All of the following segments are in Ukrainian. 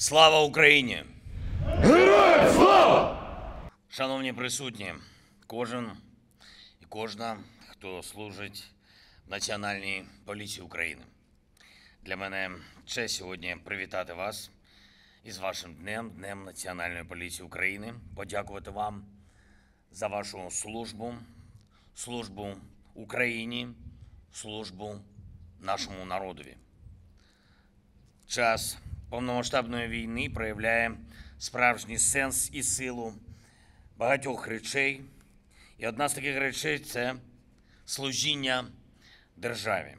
Слава Україні! Героям слава! Шановні присутні, кожен і кожна, хто служить в Національній поліції України. Для мене честь сьогодні привітати вас із вашим днем, Днем Національної поліції України, подякувати вам за вашу службу, службу Україні, службу нашому народові. Час повномасштабної війни проявляє справжній сенс і силу багатьох речей. І одна з таких речей це служіння державі.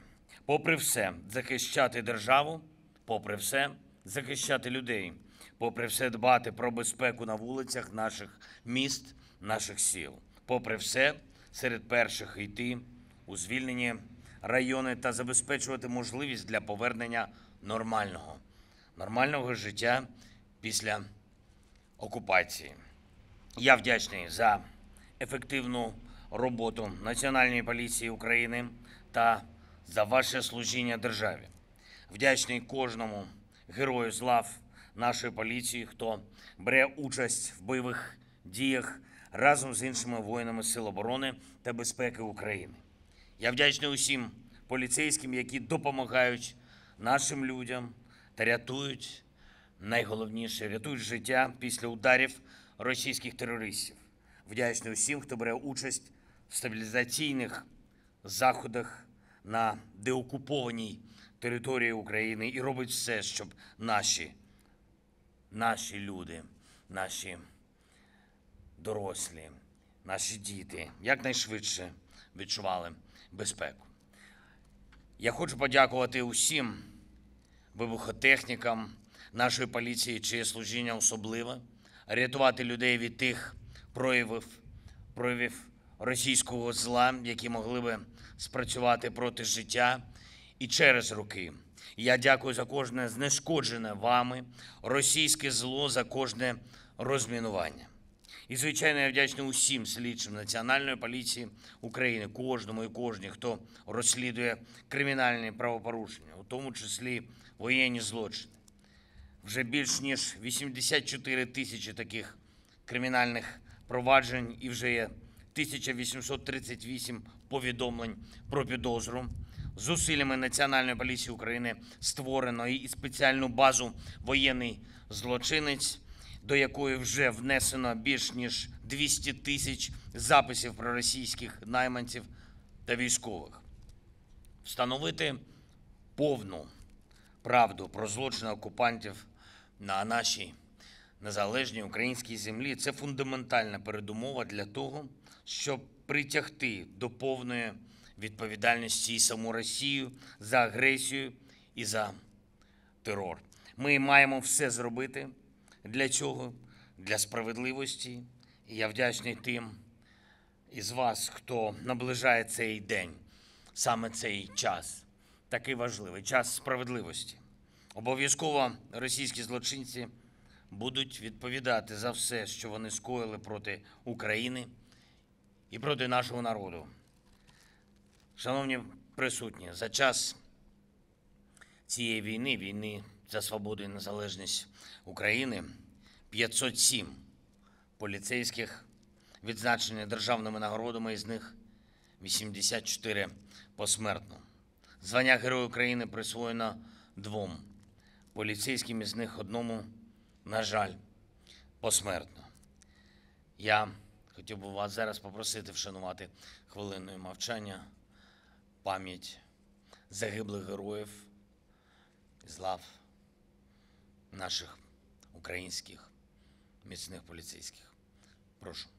Попри все, захищати державу, попри все, захищати людей, попри все дбати про безпеку на вулицях наших міст, наших сіл. Попри все, серед перших йти у звільнені райони та забезпечувати можливість для повернення нормального, нормального життя після окупації. Я вдячний за ефективну роботу Національної поліції України та за ваше служіння державі. Вдячний кожному герою з лав нашої поліції, хто бере участь в бойових діях разом з іншими воїнами Сил оборони та безпеки України. Я вдячний усім поліцейським, які допомагають нашим людям та рятують найголовніше рятують життя після ударів російських терористів. Вдячний усім, хто бере участь в стабілізаційних заходах на деокупованій території України і робить все, щоб наші, наші люди, наші дорослі, наші діти якнайшвидше відчували безпеку. Я хочу подякувати усім вибухотехнікам нашої поліції, чиє служіння особливе, рятувати людей від тих проявів, проявів російського зла, які могли би спрацювати проти життя і через роки. Я дякую за кожне знешкоджене вами російське зло, за кожне розмінування. І, звичайно, я вдячний усім слідчим Національної поліції України, кожному і кожній, хто розслідує кримінальні правопорушення, у тому числі воєнні злочини. Вже більш ніж 84 тисячі таких кримінальних проваджень і вже є 1838 повідомлень про підозру. Зусиллями Національної поліції України створено і спеціальну базу воєнний злочинець, до якої вже внесено більш ніж 200 тисяч записів про російських найманців та військових. Встановити повну правду про злочини окупантів на нашій незалежній українській землі це фундаментальна передумова для того, щоб притягти до повної відповідальності і саму Росію за агресію і за терор. Ми маємо все зробити для цього, для справедливості. І я вдячний тим із вас, хто наближає цей день, саме цей час, такий важливий час справедливості. Обов'язково російські злочинці будуть відповідати за все, що вони скоїли проти України і проти нашого народу. Шановні присутні, за час цієї війни, війни за свободу і незалежність України, 507 поліцейських відзначені державними нагородами, із них 84 посмертно. Звання Героя України присвоєно двом поліцейським, із них одному, на жаль, посмертно. Я хотів би вас зараз попросити вшанувати хвилиною мовчання пам'ять загиблих героїв з лав наших українських міцних поліцейських. Прошу.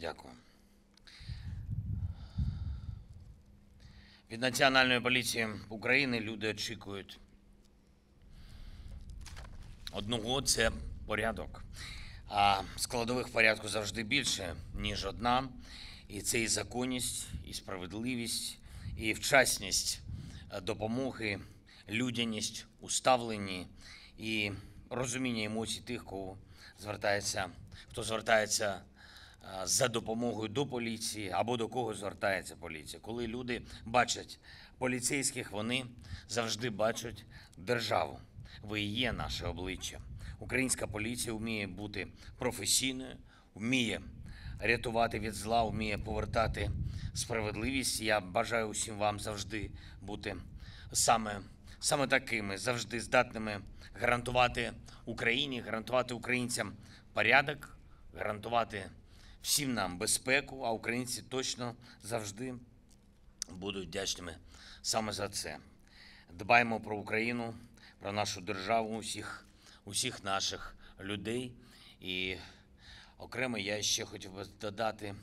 Дякую. Від Національної поліції України люди очікують одного це порядок. А складових порядку завжди більше, ніж одна. І це і законність, і справедливість, і вчасність допомоги, людяність у ставленні і розуміння емоцій тих, кого звертається, хто звертається за допомогою до поліції або до кого звертається поліція. Коли люди бачать поліцейських, вони завжди бачать державу. Ви є наше обличчя. Українська поліція вміє бути професійною, вміє рятувати від зла, вміє повертати справедливість. Я бажаю усім вам завжди бути саме, саме такими, завжди здатними гарантувати Україні, гарантувати українцям порядок, гарантувати всім нам безпеку, а українці точно завжди будуть вдячними саме за це. Дбаємо про Україну, про нашу державу, усіх, усіх наших людей. І окремо я ще хотів би додати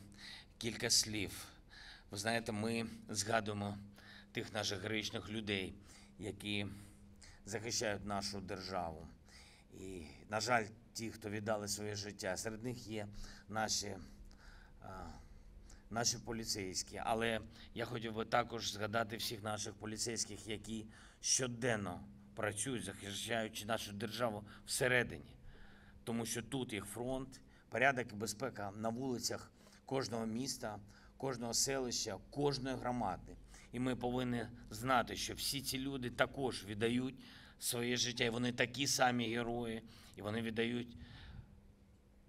кілька слів. Ви знаєте, ми згадуємо тих наших героїчних людей, які захищають нашу державу. І, на жаль, ті, хто віддали своє життя, серед них є наші наші поліцейські. Але я хотів би також згадати всіх наших поліцейських, які щоденно працюють, захищаючи нашу державу всередині. Тому що тут їх фронт, порядок і безпека на вулицях кожного міста, кожного селища, кожної громади. І ми повинні знати, що всі ці люди також віддають своє життя, і вони такі самі герої, і вони віддають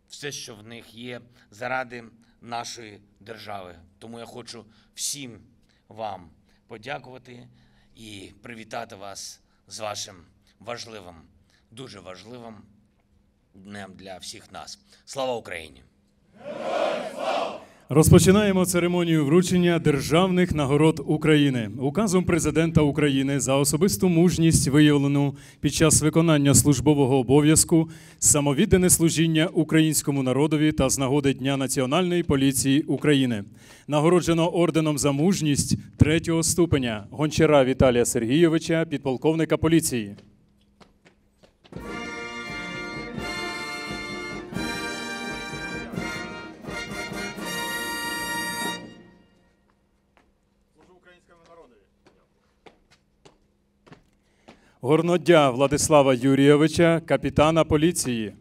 все, що в них є, заради нашої держави. Тому я хочу всім вам подякувати і привітати вас з вашим важливим, дуже важливим днем для всіх нас. Слава Україні! Розпочинаємо церемонію вручення державних нагород України указом президента України за особисту мужність, виявлену під час виконання службового обов'язку, самовіддане служіння українському народові та з нагоди Дня Національної поліції України. Нагороджено орденом за мужність третього ступеня гончара Віталія Сергійовича, підполковника поліції. Горнодя Владислава Юрійовича, капітана поліції.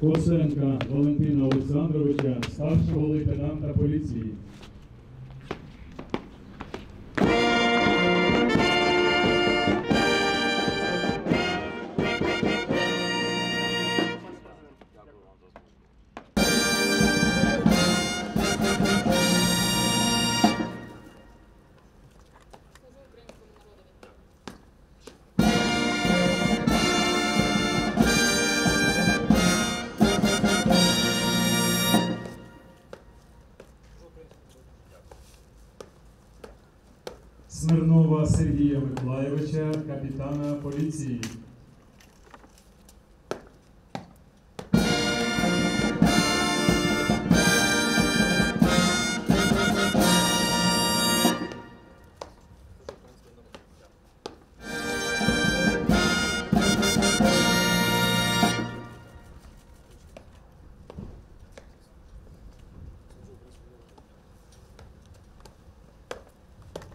Косенка Валентина Олександровича, старшого лейтенанта поліції. Сергія Миколайовича, капітана поліції.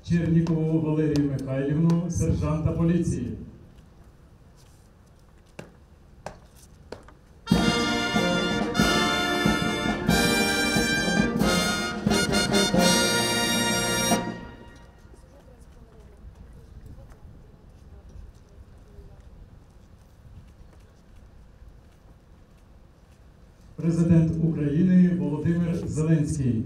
Чернікову Валерію Михайлівну, сержанта поліції. Президент України Володимир Зеленський